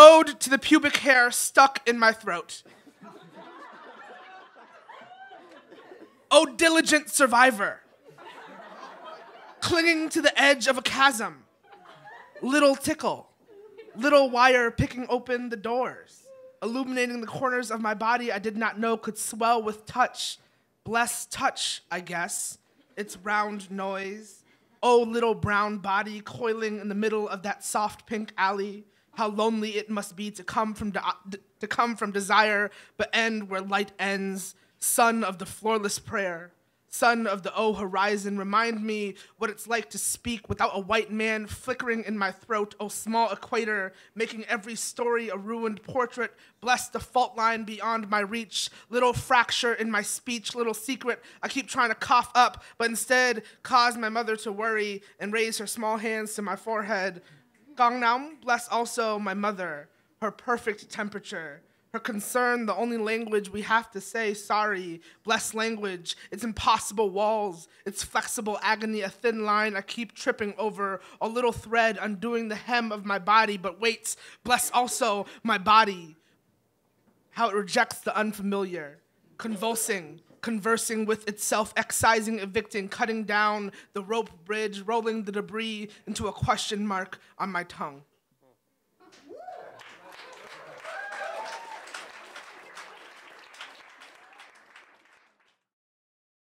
Ode to the pubic hair stuck in my throat. Oh, diligent survivor, clinging to the edge of a chasm. Little tickle, little wire picking open the doors, illuminating the corners of my body I did not know could swell with touch. Bless touch, I guess. Its round noise. Oh, little brown body coiling in the middle of that soft pink alley. How lonely it must be to come from de- to come from desire, but end where light ends. Son of the floorless prayer, son of the O horizon, remind me what it's like to speak without a white man flickering in my throat. O small equator, making every story a ruined portrait. Bless the fault line beyond my reach. Little fracture in my speech, little secret I keep trying to cough up, but instead cause my mother to worry and raise her small hands to my forehead. Gangnam, bless also my mother, her perfect temperature her concern, the only language we have to say sorry, bless language, its impossible walls, its flexible agony, a thin line I keep tripping over, a little thread undoing the hem of my body, but waits, bless also my body, how it rejects the unfamiliar, convulsing, conversing with itself, excising, evicting, cutting down the rope bridge, rolling the debris into a question mark on my tongue.